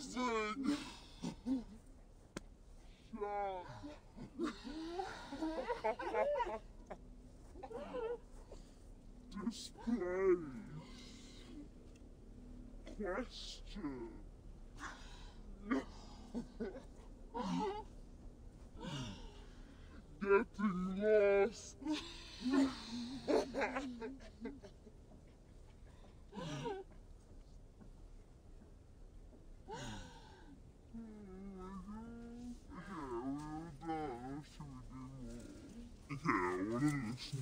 Shot! Display. Question. Görürsün.